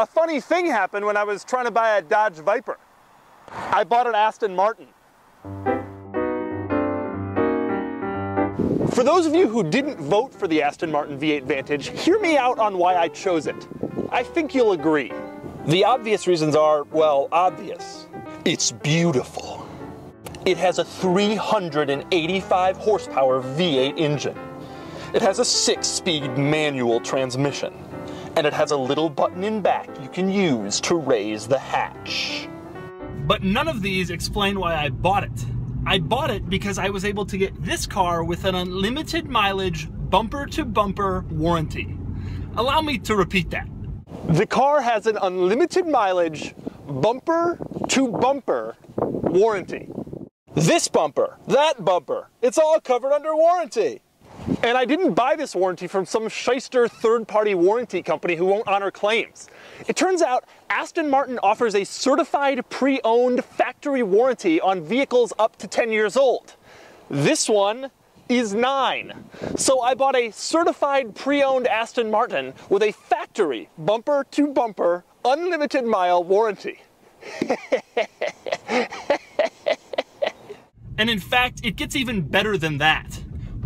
A funny thing happened when I was trying to buy a Dodge Viper. I bought an Aston Martin. For those of you who didn't vote for the Aston Martin V8 Vantage, hear me out on why I chose it. I think you'll agree. The obvious reasons are, well, obvious. It's beautiful. It has a 385 horsepower V8 engine. It has a six speed manual transmission. And it has a little button in back you can use to raise the hatch. But none of these explain why I bought it. I bought it because I was able to get this car with an unlimited mileage, bumper to bumper warranty. Allow me to repeat that. The car has an unlimited mileage, bumper to bumper warranty. This bumper, that bumper, it's all covered under warranty. And I didn't buy this warranty from some shyster third-party warranty company who won't honor claims. It turns out Aston Martin offers a certified pre-owned factory warranty on vehicles up to 10 years old. This one is nine. So I bought a certified pre-owned Aston Martin with a factory bumper to bumper unlimited mile warranty. and in fact, it gets even better than that.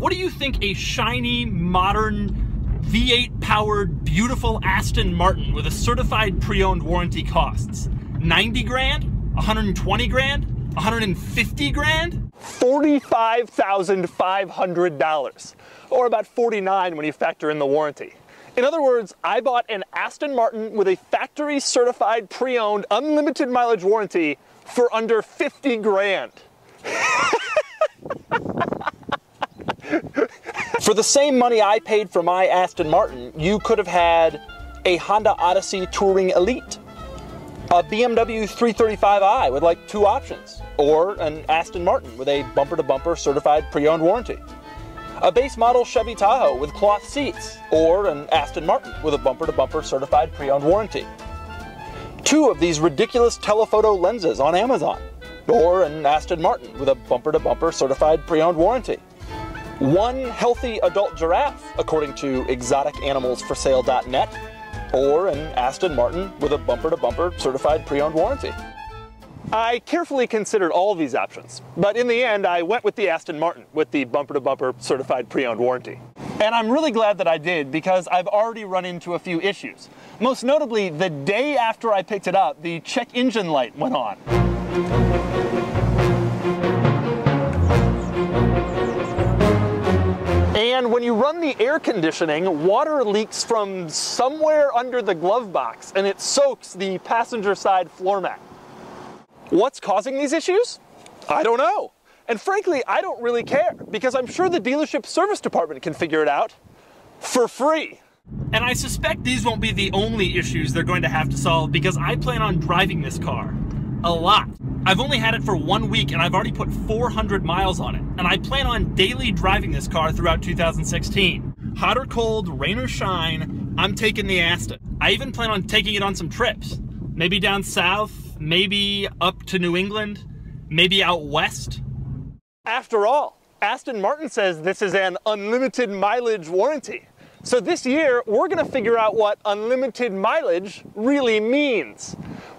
What do you think a shiny, modern, V8 powered, beautiful Aston Martin with a certified pre-owned warranty costs? 90 grand? 120 grand? 150 grand? $45,500, or about 49 when you factor in the warranty. In other words, I bought an Aston Martin with a factory certified pre-owned unlimited mileage warranty for under 50 grand. For the same money I paid for my Aston Martin, you could have had a Honda Odyssey Touring Elite, a BMW 335i with like two options, or an Aston Martin with a bumper to bumper certified pre owned warranty, a base model Chevy Tahoe with cloth seats, or an Aston Martin with a bumper to bumper certified pre owned warranty, two of these ridiculous telephoto lenses on Amazon, or an Aston Martin with a bumper to bumper certified pre owned warranty one healthy adult giraffe, according to exoticanimalsforsale.net, or an Aston Martin with a bumper to bumper certified pre owned warranty. I carefully considered all these options, but in the end, I went with the Aston Martin with the bumper to bumper certified pre owned warranty. And I'm really glad that I did because I've already run into a few issues. Most notably, the day after I picked it up, the check engine light went on. You run the air conditioning, water leaks from somewhere under the glove box and it soaks the passenger side floor mat. What's causing these issues? I don't know. And frankly, I don't really care because I'm sure the dealership service department can figure it out for free. And I suspect these won't be the only issues they're going to have to solve because I plan on driving this car a lot. I've only had it for one week and I've already put 400 miles on it. And I plan on daily driving this car throughout 2016. Hot or cold, rain or shine, I'm taking the Aston. I even plan on taking it on some trips. Maybe down south, maybe up to New England, maybe out west. After all, Aston Martin says this is an unlimited mileage warranty. So this year, we're gonna figure out what unlimited mileage really means.